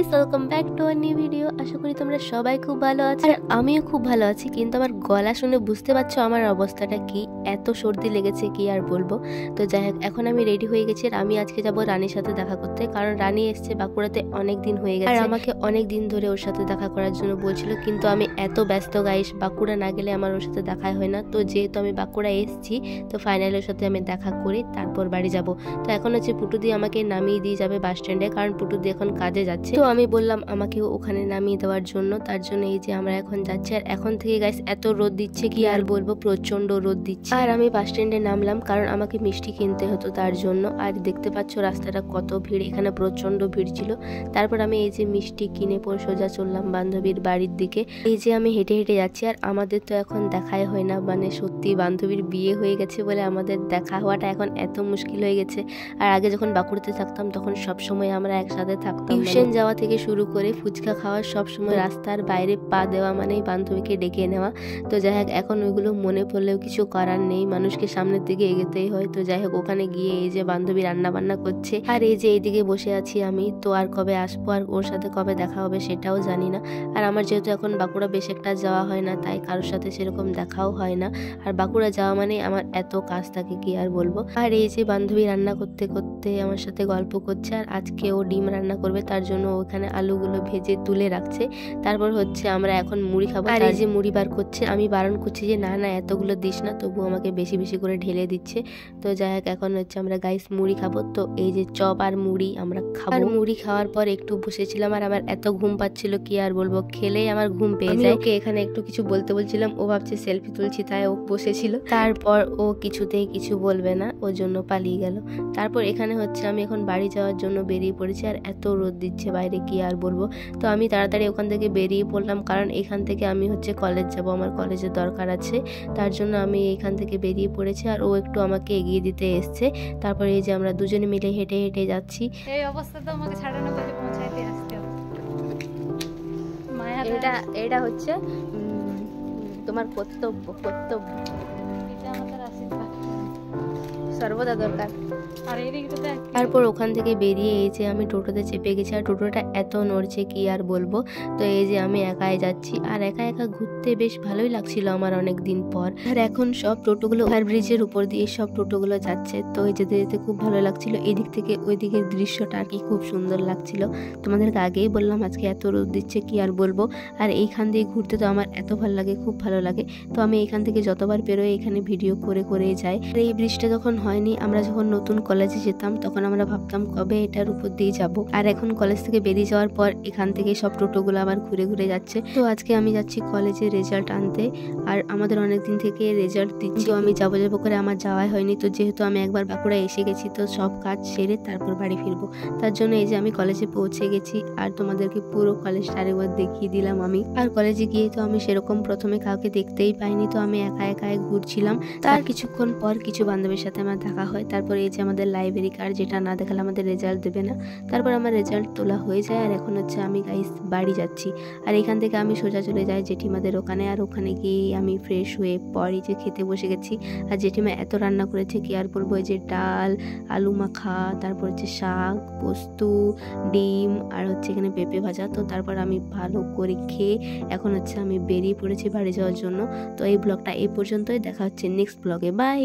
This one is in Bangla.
Guys welcome back to our new video আশা করি তোমরা সবাই খুব ভালো আছো। আর আমিও খুব ভালো আছি, কিন্তু আমার গলা শুনে বুঝতে পারছ আমার অবস্থাটা কি, এত সর্দি লেগেছে কি আর বলব। তো যাই হোক, এখন আমি রেডি হয়ে গেছি আর আমি আজকে যাব রানীর সাথে দেখা করতে, কারণ রানী এসছে বাঁকুড়াতে অনেক দিন হয়ে গেছে। আর আমাকে অনেক দিন ধরে ওর সাথে দেখা করার জন্য বলছিল, কিন্তু আমি এত ব্যস্ত গাইস বাঁকুড়া না গেলে আমার ওর সাথে দেখা হয় না। তো যেহেতু আমি বাঁকুড়া এসেছি, তো ফাইনালি ওর সাথে আমি দেখা করে তারপর বাড়ি যাব। তো এখন হচ্ছে পুটুদি আমাকে নামিয়ে দিয়ে যাবে বাস স্ট্যান্ডে কারণ পুটুদি এখন কাজে যাচ্ছে। তো আমি বললাম আমাকে ওখানে নামিয়ে দেওয়ার জন্য তার জন্য এই যে আমরা এখন যাচ্ছি। আর এখন থেকে গাইস এত রোদ দিচ্ছে কি আর বলব প্রচণ্ড রোদ দিচ্ছে। আর আমি বাস স্ট্যান্ডে নামলাম কারণ আমাকে মিষ্টি কিনতে হতো তার জন্য। আর দেখতে পাচ্ছ রাস্তাটা কত ভিড় এখানে প্রচণ্ড ভিড় ছিল। তারপর আমি এই যে মিষ্টি কিনে পর সোজা চললাম বান্ধবীর বাড়ির দিকে। এই যে আমি হেঁটে হেঁটে যাচ্ছি আর আমাদের তো এখন দেখাই হয় না মানে সত্যি বান্ধবীর বিয়ে হয়ে গেছে বলে আমাদের দেখা হওয়াটা এখন এত মুশকিল হয়ে গেছে। আর আগে যখন বাঁকুড়াতে থাকতাম তখন সব সময় আমরা একসাথে থাকতাম। টিউশন যাওয়া থেকে শুরু করে ফুচকা খাওয়া সব সময় রাস্তার বাইরে পা দেওয়া মানেই বান্ধবীকে ডেকে নেওয়া। তো যাই হোক, এখন ওইগুলো মনে পড়লেও কিছু করার নেই। মানুষকে সামনের দিকে এগোতেই হয়। তো যাই হোক, ওখানে গিয়ে এই যে বান্ধবী রান্না বান্না করছে। আর এই যে এইদিকে বসে আছি আমি, তো আর কবে আসব আর ওর সাথে কবে দেখা হবে সেটাও জানি না। আর আমার যেহেতু এখন বাঁকুড়া বেশ একটা যাওয়া হয় না, তাই কারোর সাথে সেরকম দেখাও হয় না। আর বাঁকুড়া যাওয়া মানে আমার এত কাজ থাকে, কি আর বলব। আর এই যে বান্ধবী রান্না করতে করতে আমার সাথে গল্প করছে। আর আজকে ও ডিম রান্না করবে, তার জন্য ওখানে আলুগুলো ভেজে তুলে রাখছে। তারপর হচ্ছে আমরা এখন মুড়ি খাব। আর এই যে মুড়ি বার করছে আমি বারণ করছি যে না না এতগুলো দিস না তবু আমাকে বেশি বেশি করে ঢেলে দিচ্ছে। তো যাই হোক এখন হচ্ছে আমরা গাইস মুড়ি খাব। তো এই যে চপ আর মুড়ি আমরা খাব। আর মুড়ি খাওয়ার পর একটু বসেছিলাম আর আমার এত ঘুম পাচ্ছিল কি আর বলব? খেলেই আমার ঘুম পেয়ে যায়। ওকে এখানে একটু কিছু বলতে বলছিলাম ও ভাবছে সেলফি তুলছি তাই ও বসেছিল। তারপর ও কিছুতেই কিছু বলবে না ওর জন্য পালিয়ে গেল। তারপর এখানে হচ্ছে আমি এখন বাড়ি যাওয়ার জন্য বেরিয়ে পড়েছি আর এত রোদ দিচ্ছে বাইরে কি আর বলব? তো আমি তাড়াতাড়ি ওখান থেকে বেরিয়ে পড়লাম কারণ এখান থেকে আমি হচ্ছে কলেজ যাব আমার কলেজের দরকার আছে। তার জন্য আমি এখান থেকে বেরিয়ে পড়েছি আর ও একটু আমাকে এগিয়ে দিতে এসছে। তারপরে এই যে আমরা দুজনে মিলে হেঁটে হেঁটে যাচ্ছি। এই অবস্থা তো আমাকে ছাড়ানো নটা পৌঁছাইতে আসতে মায়া এটা এটা হচ্ছে তোমার কর্তব্য কর্তব্য। সর্বদা দরকার। তারপর ওখান থেকে বেরিয়ে এই যে আমি টোটোতে চেপে গেছি আর টোটোটা এত নড়ছে কি আর বলব? তো এই যে আমি একাই যাচ্ছি আর একা একা ঘুরতে বেশ ভালোই লাগছিল আমার অনেক দিন পর। আর এখন সব টোটোগুলো ওভার ব্রিজের উপর দিয়ে সব টোটোগুলো যাচ্ছে তো এই যেতে যেতে খুব ভালো লাগছিল। এদিক থেকে ওই দিকের দৃশ্যটা আর কি খুব সুন্দর লাগছিল। তোমাদেরকে আগেই বললাম আজকে এত রোদ দিচ্ছে কি আর বলব? আর এইখান দিয়ে ঘুরতে তো আমার এত ভালো লাগে খুব ভালো লাগে। তো আমি এখান থেকে যতবার বেরোই এখানে ভিডিও করে করে যাই। আর এই ব্রিজটা যখন হয়নি, আমরা যখন নতুন কলেজে যেতাম, তখন আমরা ভাবতাম কবে এটার উপর দিয়ে যাব। আর এখন কলেজ থেকে বেরিয়ে যাওয়ার পর, এখান থেকে সব টোটোগুলো আবার ঘুরে ঘুরে যাচ্ছে। তো আজকে আমি যাচ্ছি কলেজে রেজাল্ট আনতে। আর আমাদের অনেক দিন থেকে রেজাল্ট দিচ্ছি। আমি যাব যাব করে আমার যাওয়াই হয়নি। তো যেহেতু আমি একবার বাঁকুড়া এসে গেছি, তো সব কাজ সেরে তারপর বাড়ি ফিরবো। তার জন্য এই যে আমি কলেজে পৌঁছে গেছি, আর তোমাদেরকে পুরো কলেজটা আরেকবার দেখিয়ে দিলাম আমি। আর কলেজে গিয়ে তো আমি সেরকম প্রথমে কাউকে দেখতেই পাইনি, তো আমি একা একাই ঘুরছিলাম। তার কিছুক্ষণ পর কিছু বান্ধবীর সাথে আমার দেখা হয়। তারপর এই যে আমাদের লাইব্রেরি কার্ড যেটা না দেখালে আমাদের রেজাল্ট দেবে না। তারপর আমার রেজাল্ট তোলা হয়ে যায় আর এখন হচ্ছে আমি গাইস বাড়ি যাচ্ছি। আর এখান থেকে আমি সোজা চলে যাই জেঠিমাদের ওখানে। আর ওখানে গিয়ে আমি ফ্রেশ হয়ে পরে যে খেতে বসে গেছি। আর জেঠিমা এত রান্না করেছে কি আর বলব? যে ডাল, আলু মাখা, তারপর হচ্ছে শাক, পোস্ত, ডিম আর হচ্ছে এখানে পেঁপে ভাজা। তো তারপর আমি ভালো করে খেয়ে এখন হচ্ছে আমি বেরিয়ে পড়েছি বাড়ি যাওয়ার জন্য। তো এই ব্লগটা এই পর্যন্তই। দেখা হচ্ছে নেক্সট ব্লগে বাই